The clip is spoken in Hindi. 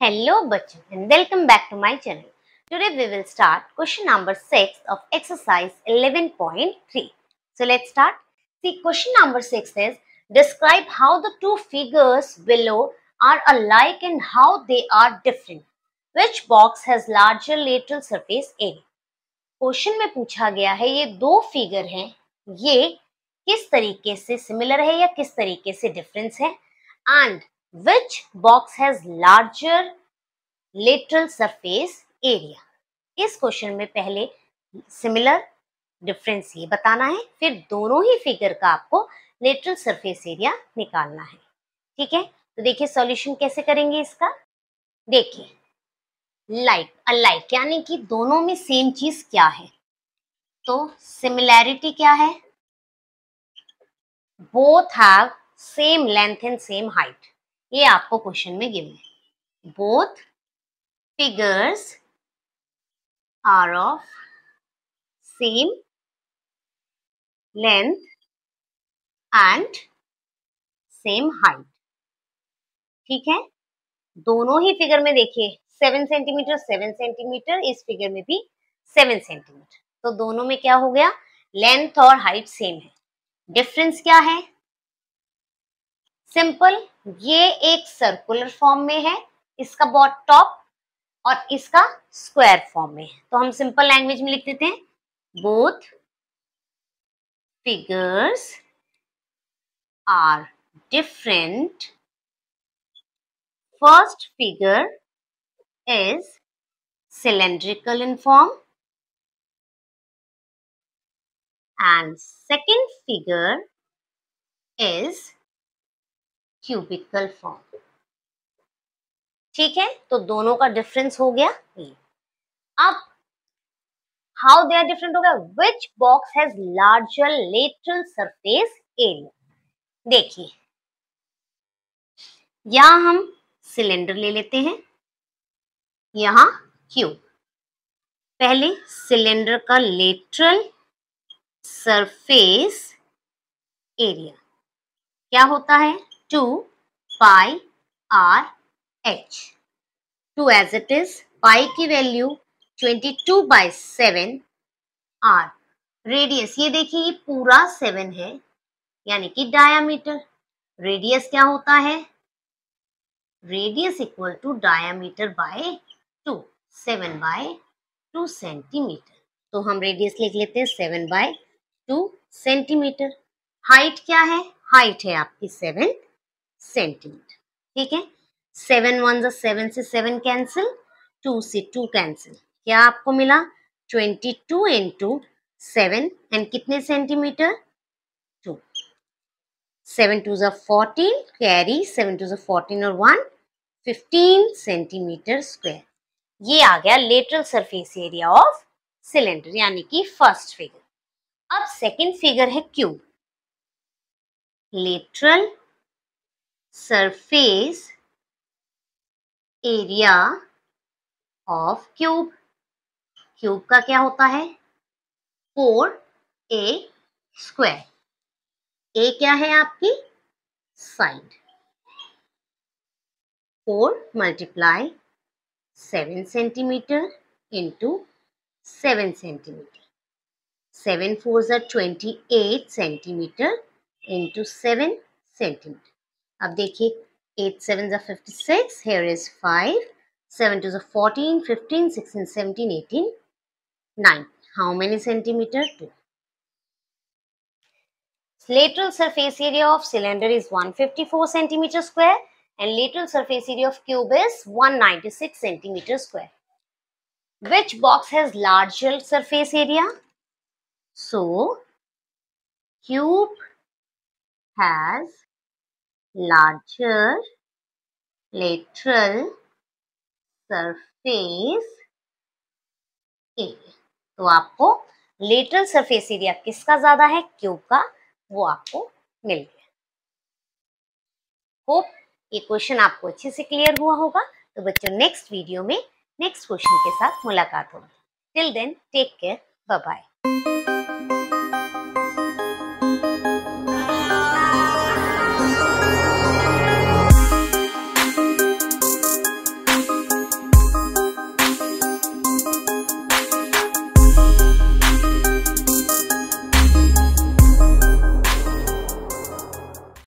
Hello bachcho and welcome back to my channel. Today we will start question number 6 of exercise 11.3. So let's start. See question number 6 is describe how the two figures below are alike and how they are different. Which box has larger lateral surface area? Question में पूछा गया है ये दो फिगर हैं ये किस तरीके से सिमिलर है या किस तरीके से डिफरेंस है and which box has larger lateral surface area? इस क्वेश्चन में पहले सिमिलर डिफरेंस ये बताना है, फिर दोनों ही फिगर का आपको लेटरल सरफेस एरिया निकालना है। ठीक है? तो देखिए सॉल्यूशन कैसे करेंगे इसका? देखिए लाइक अलाइक यानी कि दोनों में सेम चीज़ क्या है? तो सिमिलैरिटी क्या है? Both have same length and same height ये आपको क्वेश्चन में गिवन है। Both figures are of same length and same height ठीक है? दोनों ही फिगर में देखिए सेवन सेंटीमीटर सेवन सेंटीमीटर इस फिगर में भी सेवन सेंटीमीटर तो दोनों में क्या हो गया? लेंथ और हाइट सेम है। डिफरेंस क्या है? सिंपल, ये एक सर्कुलर फॉर्म में है, इसका बॉट टॉप और इसका स्क्वायर फॉर्म में है। तो हम सिंपल लैंग्वेज में लिख देते हैं। Both figures are different first figure is cylindrical in form. And second figure is cubical form ठीक है? तो दोनों का डिफरेंस हो गया ये। अब हाउ दे आर डिफरेंट हो गया? Which box has larger lateral surface area देखिए। यहाँ हम सिलेंडर ले लेते हैं। यहाँ क्यूब पहले सिलेंडर का लेटरल सरफेस एरिया क्या होता है? 2 pi r h 2 as it is pi की value 22 by seven r. Radius ये देखिए, ये पूरा सेवन है, यानी कि डायामीटर रेडियस क्या होता है? Radius equal to diameter by two seven by two centimetre तो हम रेडियस लिख लेते हैं seven by two centimetre height क्या है? हाइट है आपकी सेवन सेंटीमीटर। ठीक है? सेवन वन जो सेवन से सेवन कैंसिल, टू से टू कैंसिल। क्या आपको मिला? Twenty two into seven, and कितने सेंटीमीटर? टू। सेवन टू जो फोर्टीन कैरी, सेवन टू जो फोर्टीन और वन, फिफ्टीन सेंटीमीटर स्क्वायर। ये आ गया lateral surface area of cylinder, यानी कि फ़र्स्ट फिगर। अब सेकंड फिगर है cube. Lateral surface area of cube. Cube का क्या होता है? फोर ए स्क्वायर ए क्या है आपकी? Side four multiply seven centimetre into seven centimetre seven four twenty eight centimetre into seven centimetre अब देखिए एट सेवन ज़ा fifty six here is five seven two ज़ा fourteen fifteen sixteen seventeen eighteen nine how many centimetre to lateral surface area of cylinder is 154 centimeter square and lateral surface area of cube is 196 centimeter square. Which box has larger surface area? So, cube has larger lateral surface area तो आपको लेटरल सरफेस एरिया किसका ज़्यादा है? क्यूब का। वो आपको मिल गया। होप ये क्वेश्चन आपको अच्छे से क्लियर हुआ होगा। तो बच्चों नेक्स्ट वीडियो में नेक्स्ट क्वेश्चन के साथ मुलाकात होगी। Till then take care bye bye